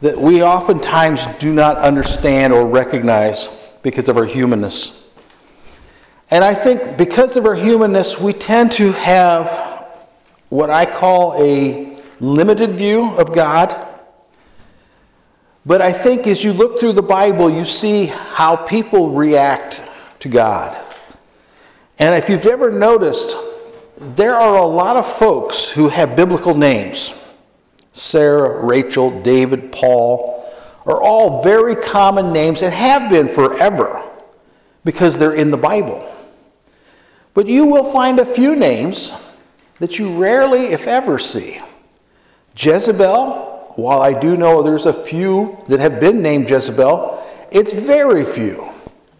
that we oftentimes do not understand or recognize because of our humanness. And I think because of our humanness, we tend to have what I call a limited view of God. But I think as you look through the Bible, you see how people react to God. And if you've ever noticed, there are a lot of folks who have biblical names. Sarah, Rachel, David, Paul are all very common names and have been forever because they're in the Bible. But you will find a few names that you rarely, if ever, see. Jezebel, while I do know there's a few that have been named Jezebel, it's very few.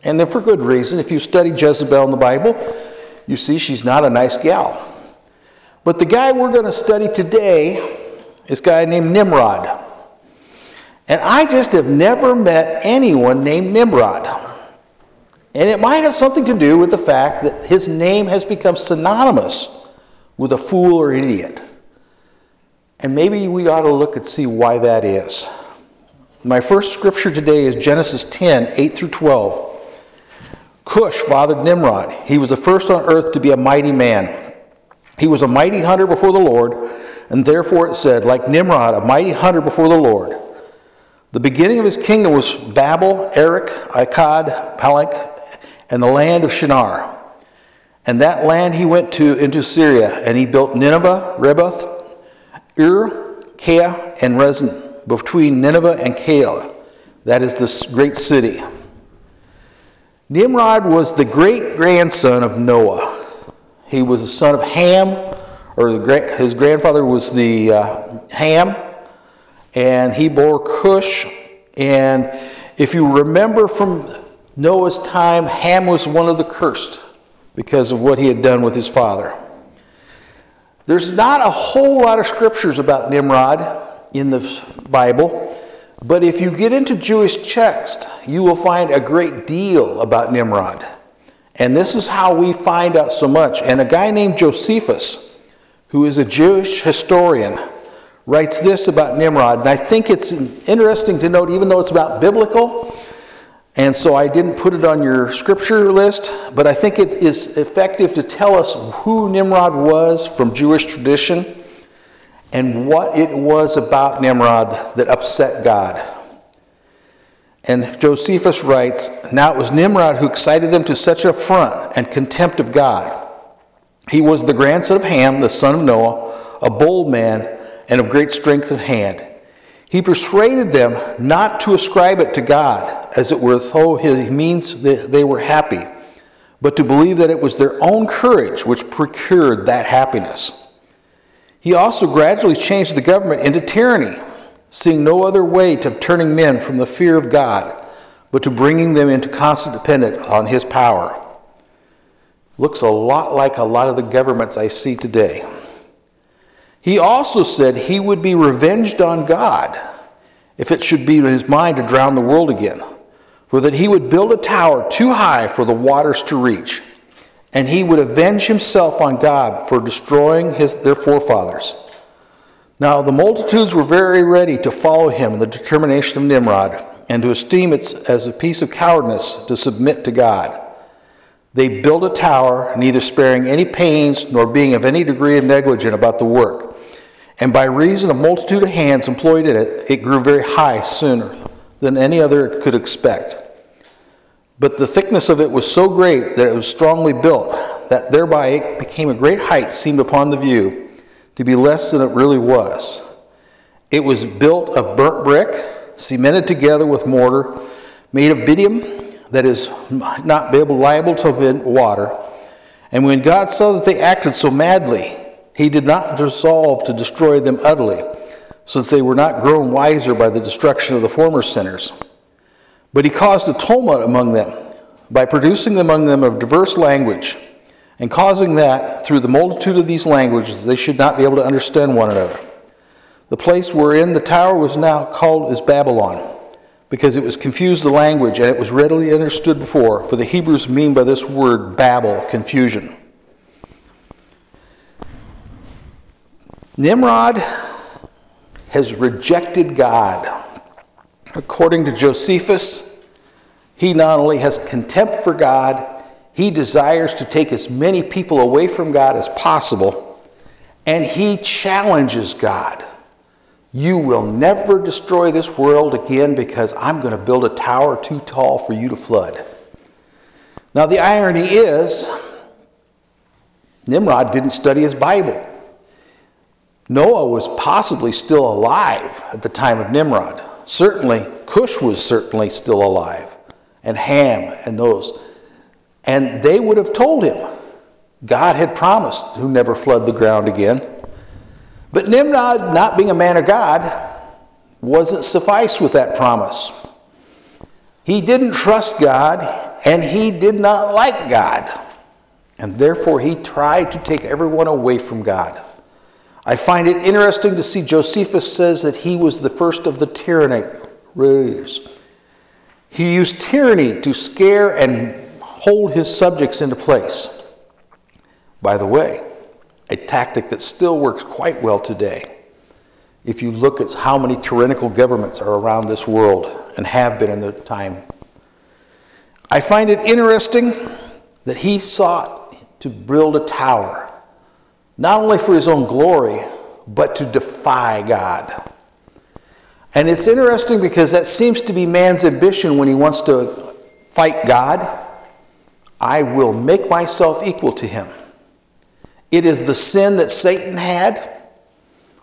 And then for good reason. If you study Jezebel in the Bible, you see she's not a nice gal. But the guy we're going to study today this guy named Nimrod. And I just have never met anyone named Nimrod. And it might have something to do with the fact that his name has become synonymous with a fool or idiot. And maybe we ought to look and see why that is. My first scripture today is Genesis 10 8 through 12. Cush fathered Nimrod. He was the first on earth to be a mighty man. He was a mighty hunter before the Lord and therefore it said, like Nimrod, a mighty hunter before the Lord. The beginning of his kingdom was Babel, Erech, Akkad, Calneh, and the land of Shinar. And that land he went to into Syria, and he built Nineveh, Reboth, Ur, Kah, and Rezin, between Nineveh and Calah. That is this great city. Nimrod was the great grandson of Noah. He was the son of Ham, or his grandfather was the uh, Ham, and he bore Cush. And if you remember from Noah's time, Ham was one of the cursed because of what he had done with his father. There's not a whole lot of scriptures about Nimrod in the Bible, but if you get into Jewish texts, you will find a great deal about Nimrod. And this is how we find out so much. And a guy named Josephus, who is a Jewish historian, writes this about Nimrod. And I think it's interesting to note, even though it's about biblical, and so I didn't put it on your scripture list, but I think it is effective to tell us who Nimrod was from Jewish tradition and what it was about Nimrod that upset God. And Josephus writes Now it was Nimrod who excited them to such affront and contempt of God he was the grandson of Ham, the son of Noah, a bold man and of great strength of hand. He persuaded them not to ascribe it to God, as it were though he means that they were happy, but to believe that it was their own courage which procured that happiness. He also gradually changed the government into tyranny, seeing no other way to turning men from the fear of God, but to bringing them into constant dependence on his power looks a lot like a lot of the governments I see today. He also said he would be revenged on God if it should be in his mind to drown the world again, for that he would build a tower too high for the waters to reach, and he would avenge himself on God for destroying his, their forefathers. Now the multitudes were very ready to follow him in the determination of Nimrod, and to esteem it as a piece of cowardice to submit to God. They built a tower, neither sparing any pains nor being of any degree of negligent about the work. And by reason of multitude of hands employed in it, it grew very high sooner than any other could expect. But the thickness of it was so great that it was strongly built, that thereby it became a great height seemed upon the view to be less than it really was. It was built of burnt brick, cemented together with mortar, made of bitumen that is not liable to water. And when God saw that they acted so madly, he did not resolve to destroy them utterly, since they were not grown wiser by the destruction of the former sinners. But he caused a tumult among them by producing among them a diverse language, and causing that, through the multitude of these languages, they should not be able to understand one another. The place wherein the tower was now called is Babylon because it was confused the language and it was readily understood before, for the Hebrews mean by this word Babel, confusion. Nimrod has rejected God. According to Josephus, he not only has contempt for God, he desires to take as many people away from God as possible, and he challenges God. You will never destroy this world again because I'm going to build a tower too tall for you to flood. Now, the irony is, Nimrod didn't study his Bible. Noah was possibly still alive at the time of Nimrod. Certainly, Cush was certainly still alive, and Ham and those. And they would have told him God had promised to never flood the ground again. But Nimrod, not being a man of God, wasn't suffice with that promise. He didn't trust God, and he did not like God. And therefore, he tried to take everyone away from God. I find it interesting to see Josephus says that he was the first of the tyranners. He used tyranny to scare and hold his subjects into place. By the way, a tactic that still works quite well today. If you look at how many tyrannical governments are around this world and have been in the time, I find it interesting that he sought to build a tower not only for his own glory, but to defy God. And it's interesting because that seems to be man's ambition when he wants to fight God. I will make myself equal to him. It is the sin that Satan had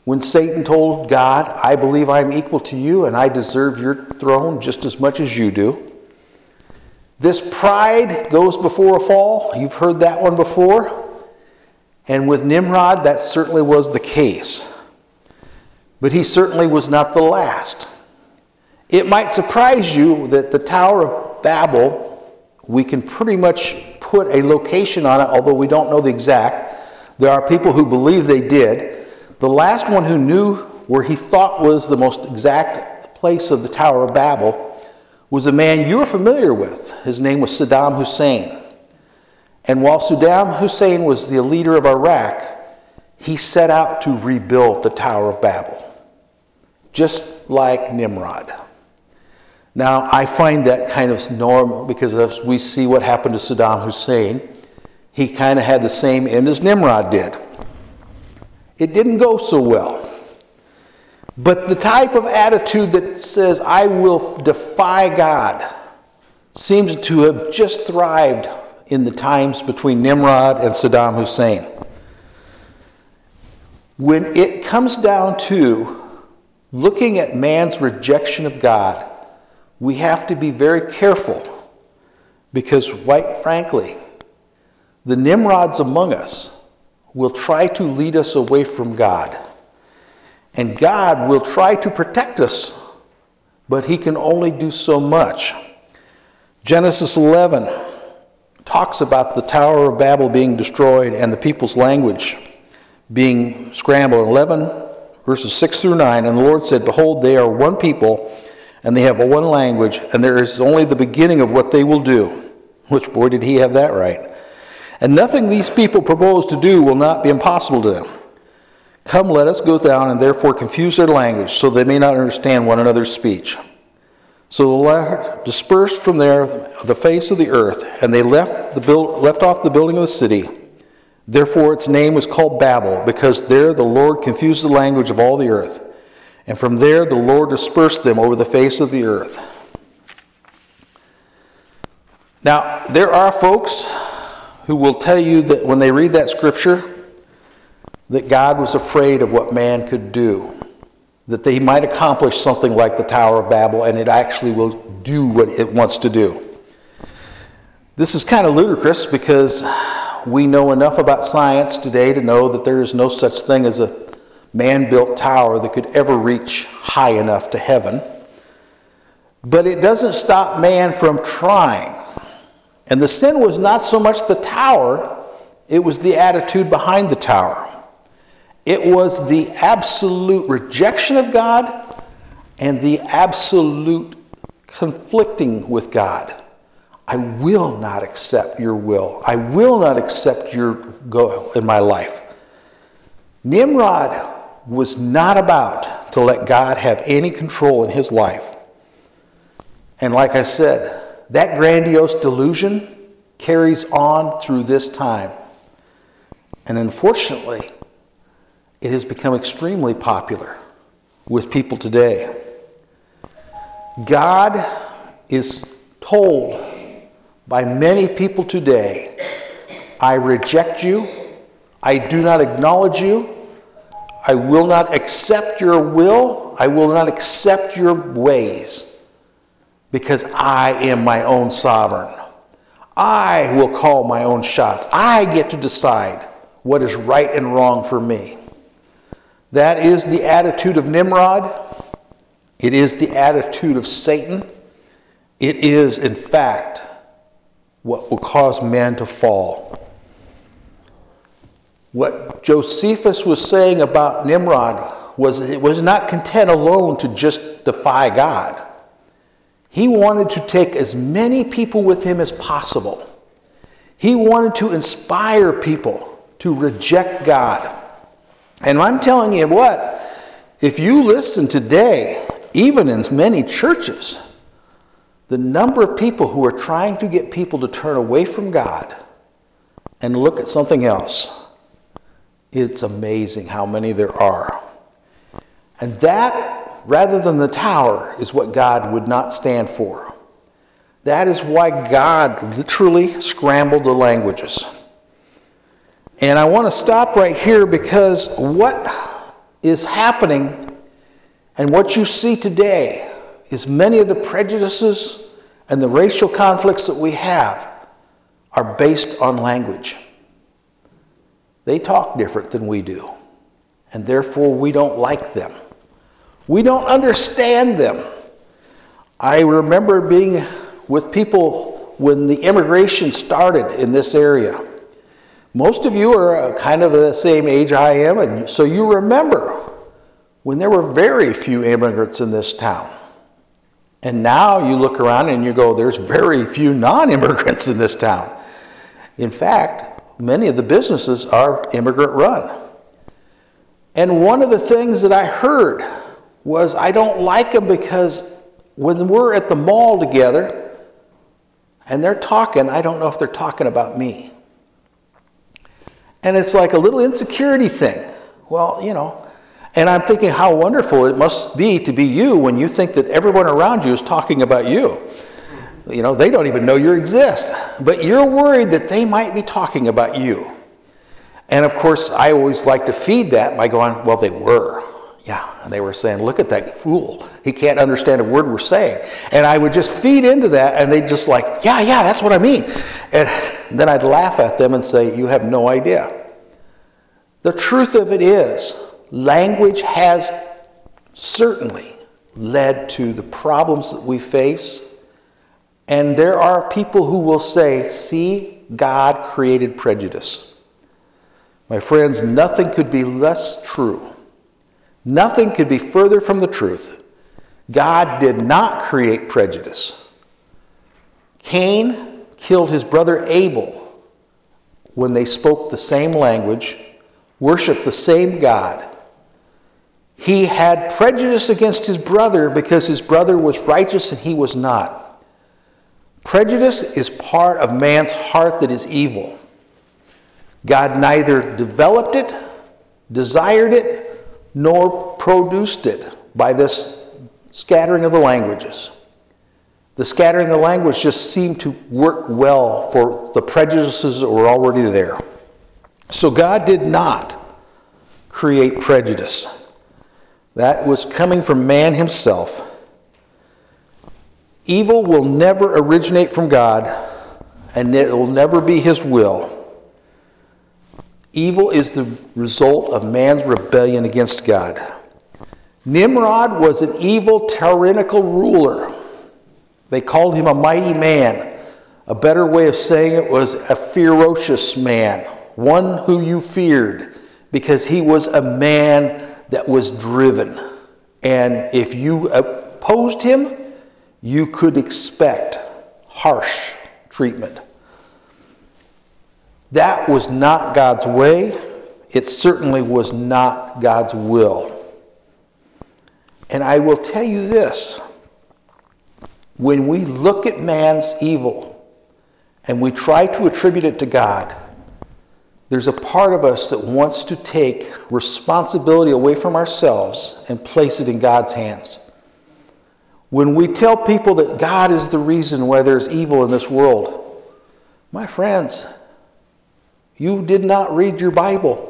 when Satan told God, I believe I'm equal to you and I deserve your throne just as much as you do. This pride goes before a fall. You've heard that one before. And with Nimrod, that certainly was the case. But he certainly was not the last. It might surprise you that the Tower of Babel, we can pretty much put a location on it, although we don't know the exact. There are people who believe they did. The last one who knew where he thought was the most exact place of the Tower of Babel was a man you are familiar with. His name was Saddam Hussein. And while Saddam Hussein was the leader of Iraq, he set out to rebuild the Tower of Babel, just like Nimrod. Now, I find that kind of normal because as we see what happened to Saddam Hussein, he kind of had the same end as Nimrod did. It didn't go so well. But the type of attitude that says, I will defy God, seems to have just thrived in the times between Nimrod and Saddam Hussein. When it comes down to looking at man's rejection of God, we have to be very careful because, quite frankly, the Nimrods among us will try to lead us away from God. And God will try to protect us, but He can only do so much. Genesis 11 talks about the Tower of Babel being destroyed and the people's language being scrambled. 11 verses 6 through 9. And the Lord said, Behold, they are one people, and they have one language, and there is only the beginning of what they will do. Which, boy, did he have that right. And nothing these people propose to do will not be impossible to them. Come, let us go down and therefore confuse their language, so they may not understand one another's speech. So the Lord dispersed from there the face of the earth, and they left, the build, left off the building of the city. Therefore its name was called Babel, because there the Lord confused the language of all the earth. And from there the Lord dispersed them over the face of the earth. Now, there are folks who will tell you that when they read that scripture, that God was afraid of what man could do that they might accomplish something like the Tower of Babel and it actually will do what it wants to do. This is kind of ludicrous because we know enough about science today to know that there is no such thing as a man built tower that could ever reach high enough to heaven. But it doesn't stop man from trying. And the sin was not so much the tower, it was the attitude behind the tower. It was the absolute rejection of God and the absolute conflicting with God. I will not accept your will. I will not accept your goal in my life. Nimrod was not about to let God have any control in his life. And like I said, that grandiose delusion carries on through this time. And unfortunately, it has become extremely popular with people today. God is told by many people today I reject you, I do not acknowledge you, I will not accept your will, I will not accept your ways, because I am my own sovereign. I will call my own shots. I get to decide what is right and wrong for me. That is the attitude of Nimrod. It is the attitude of Satan. It is, in fact, what will cause men to fall. What Josephus was saying about Nimrod was it was not content alone to just defy God. He wanted to take as many people with him as possible. He wanted to inspire people to reject God. And I'm telling you what, if you listen today, even in many churches, the number of people who are trying to get people to turn away from God and look at something else it's amazing how many there are. And that, rather than the tower, is what God would not stand for. That is why God literally scrambled the languages. And I want to stop right here because what is happening and what you see today is many of the prejudices and the racial conflicts that we have are based on language. They talk different than we do, and therefore we don't like them. We don't understand them. I remember being with people when the immigration started in this area. Most of you are uh, kind of the same age I am, and so you remember when there were very few immigrants in this town. And now you look around and you go, there's very few non immigrants in this town. In fact, many of the businesses are immigrant run. And one of the things that I heard was I don't like them because when we're at the mall together and they're talking, I don't know if they're talking about me. And it's like a little insecurity thing. Well, you know, and I'm thinking how wonderful it must be to be you when you think that everyone around you is talking about you. You know, they don't even know you exist, but you're worried that they might be talking about you. And of course, I always like to feed that by going, well, they were. Yeah, and they were saying, look at that fool. He can't understand a word we're saying. And I would just feed into that, and they'd just like, yeah, yeah, that's what I mean. And then I'd laugh at them and say, you have no idea. The truth of it is, language has certainly led to the problems that we face and there are people who will say, see, God created prejudice. My friends, nothing could be less true. Nothing could be further from the truth. God did not create prejudice. Cain killed his brother Abel when they spoke the same language, worshiped the same God. He had prejudice against his brother because his brother was righteous and he was not. Prejudice is part of man's heart that is evil. God neither developed it, desired it, nor produced it by this scattering of the languages. The scattering of the language just seemed to work well for the prejudices that were already there. So God did not create prejudice. That was coming from man himself. Evil will never originate from God, and it will never be His will. Evil is the result of man's rebellion against God. Nimrod was an evil, tyrannical ruler. They called him a mighty man. A better way of saying it was a ferocious man, one who you feared, because he was a man that was driven. And if you opposed him, you could expect harsh treatment. That was not God's way. It certainly was not God's will. And I will tell you this when we look at man's evil and we try to attribute it to God, there's a part of us that wants to take responsibility away from ourselves and place it in God's hands. When we tell people that God is the reason why there's evil in this world, my friends, you did not read your Bible.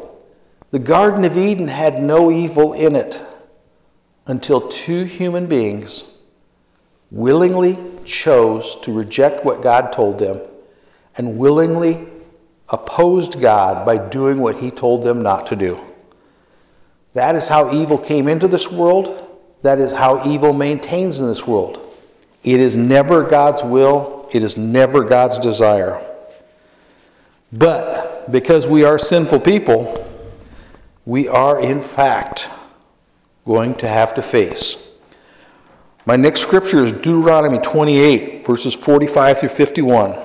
The Garden of Eden had no evil in it until two human beings willingly chose to reject what God told them and willingly opposed God by doing what he told them not to do. That is how evil came into this world. That is how evil maintains in this world. It is never God's will, it is never God's desire. But because we are sinful people, we are in fact going to have to face. My next scripture is Deuteronomy 28, verses 45 through 51.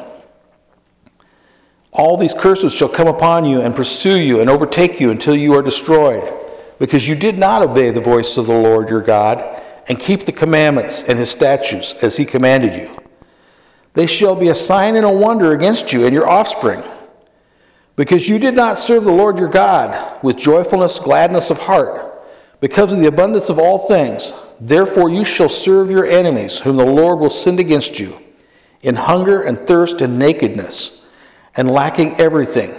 All these curses shall come upon you and pursue you and overtake you until you are destroyed, because you did not obey the voice of the Lord your God and keep the commandments and his statutes as he commanded you. They shall be a sign and a wonder against you and your offspring, because you did not serve the Lord your God with joyfulness, gladness of heart, because of the abundance of all things. Therefore you shall serve your enemies, whom the Lord will send against you, in hunger and thirst and nakedness and lacking everything.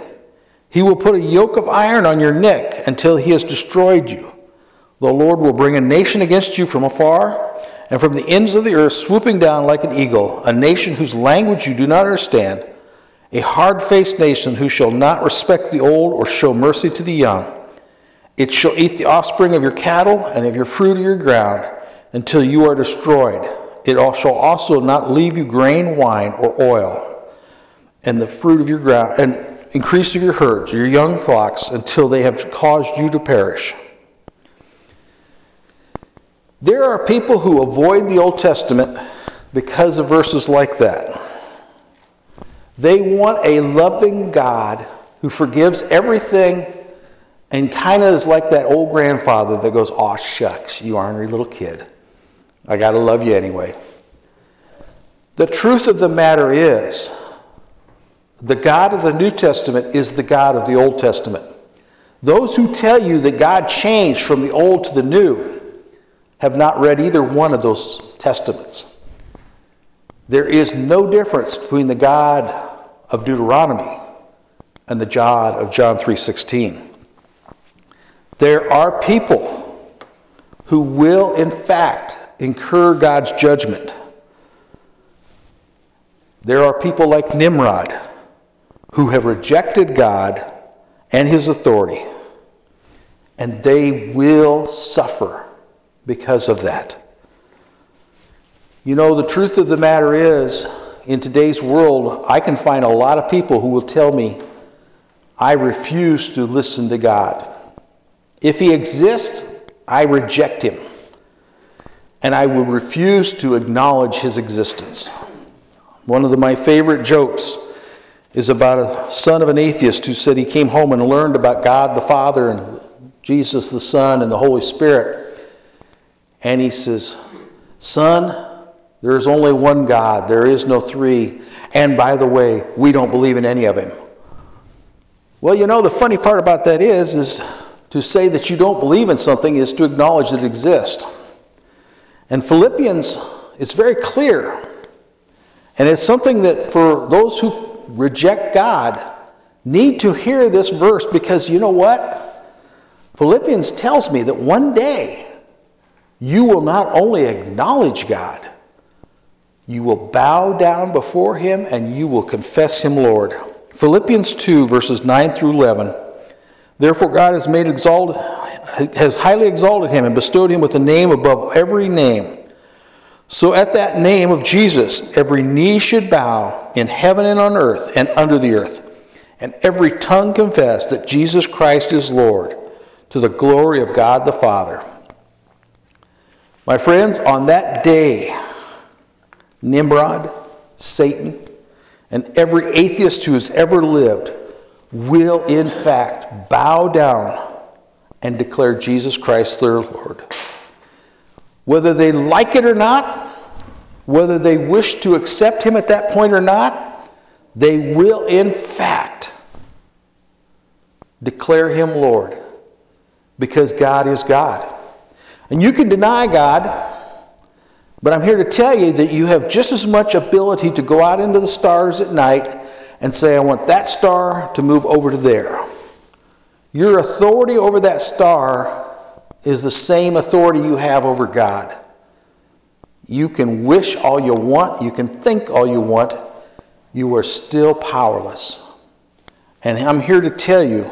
He will put a yoke of iron on your neck until he has destroyed you. The Lord will bring a nation against you from afar and from the ends of the earth, swooping down like an eagle, a nation whose language you do not understand, a hard faced nation who shall not respect the old or show mercy to the young. It shall eat the offspring of your cattle and of your fruit of your ground until you are destroyed. It shall also not leave you grain, wine, or oil and the fruit of your ground, and increase of your herds, your young flocks, until they have caused you to perish. There are people who avoid the Old Testament because of verses like that. They want a loving God who forgives everything and kind of is like that old grandfather that goes, Aw, shucks, you ornery little kid. I got to love you anyway. The truth of the matter is, the God of the New Testament is the God of the Old Testament. Those who tell you that God changed from the Old to the New have not read either one of those testaments. There is no difference between the God of Deuteronomy and the God of John 3:16. There are people who will in fact incur God's judgment. There are people like Nimrod who have rejected God and his authority, and they will suffer because of that. You know, the truth of the matter is, in today's world, I can find a lot of people who will tell me, I refuse to listen to God. If he exists, I reject him. And I will refuse to acknowledge his existence. One of the, my favorite jokes is about a son of an atheist who said he came home and learned about God the Father and Jesus the Son and the Holy Spirit. And he says, Son, there is only one God, there is no three. And by the way, we don't believe in any of him. Well, you know, the funny part about that is, is to say that you don't believe in something is to acknowledge that it exists. And Philippians is very clear. And it's something that for those who reject God need to hear this verse because you know what? Philippians tells me that one day you will not only acknowledge God, you will bow down before him and you will confess him Lord. Philippians 2, verses 9 through 11. Therefore, God has made exalted, has highly exalted him and bestowed him with a name above every name so at that name of Jesus, every knee should bow in heaven and on earth and under the earth, and every tongue confess that Jesus Christ is Lord, to the glory of God the Father. My friends, on that day, Nimrod, Satan, and every atheist who has ever lived will in fact bow down and declare Jesus Christ their Lord. Whether they like it or not, whether they wish to accept him at that point or not, they will, in fact, declare him Lord because God is God. And you can deny God, but I'm here to tell you that you have just as much ability to go out into the stars at night and say, I want that star to move over to there. Your authority over that star is the same authority you have over God. You can wish all you want, you can think all you want, you are still powerless. And I'm here to tell you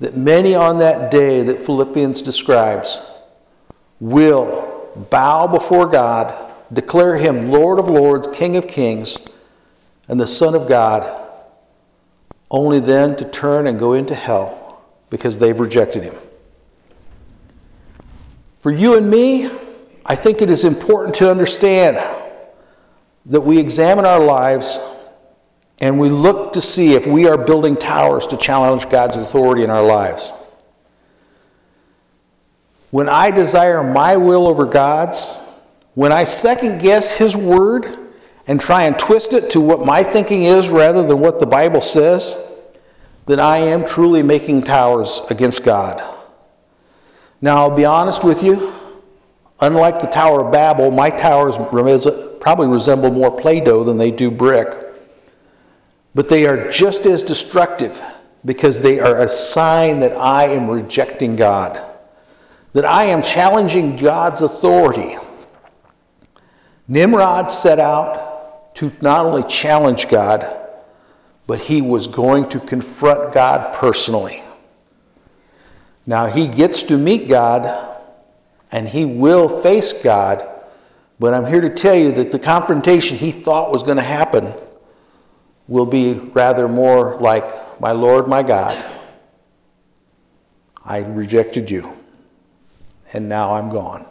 that many on that day that Philippians describes will bow before God, declare him Lord of Lords, King of Kings, and the Son of God, only then to turn and go into hell because they've rejected him. For you and me, I think it is important to understand that we examine our lives and we look to see if we are building towers to challenge God's authority in our lives. When I desire my will over God's, when I second guess His word and try and twist it to what my thinking is rather than what the Bible says, then I am truly making towers against God. Now, I'll be honest with you. Unlike the Tower of Babel, my towers probably resemble more Play Doh than they do brick. But they are just as destructive because they are a sign that I am rejecting God, that I am challenging God's authority. Nimrod set out to not only challenge God, but he was going to confront God personally. Now he gets to meet God and he will face God, but I'm here to tell you that the confrontation he thought was going to happen will be rather more like, My Lord, my God, I rejected you, and now I'm gone.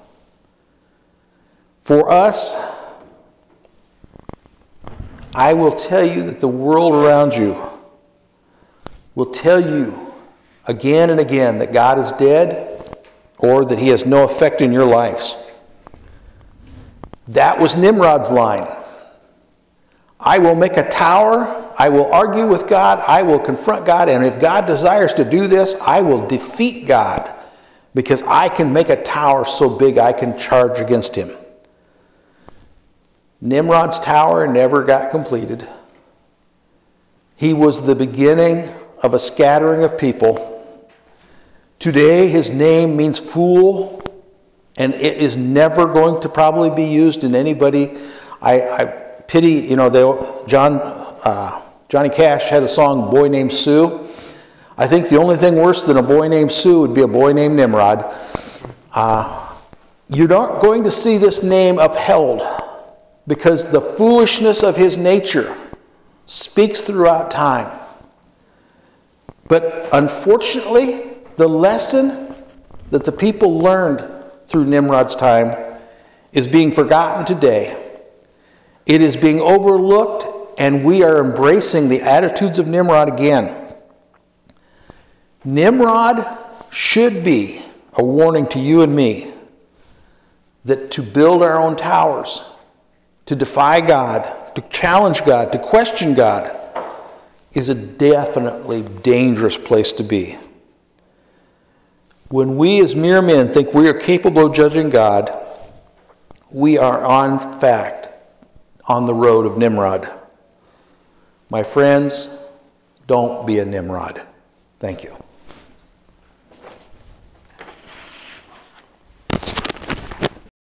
For us, I will tell you that the world around you will tell you again and again that God is dead or that he has no effect in your lives. That was Nimrod's line. I will make a tower. I will argue with God. I will confront God. And if God desires to do this, I will defeat God because I can make a tower so big I can charge against him. Nimrod's tower never got completed. He was the beginning of a scattering of people. Today, his name means fool, and it is never going to probably be used in anybody. I, I pity, you know, they, John, uh, Johnny Cash had a song, Boy Named Sue. I think the only thing worse than a boy named Sue would be a boy named Nimrod. Uh, you're not going to see this name upheld because the foolishness of his nature speaks throughout time. But unfortunately, the lesson that the people learned through Nimrod's time is being forgotten today. It is being overlooked, and we are embracing the attitudes of Nimrod again. Nimrod should be a warning to you and me that to build our own towers, to defy God, to challenge God, to question God, is a definitely dangerous place to be. When we as mere men think we are capable of judging God, we are on fact on the road of Nimrod. My friends, don't be a Nimrod. Thank you.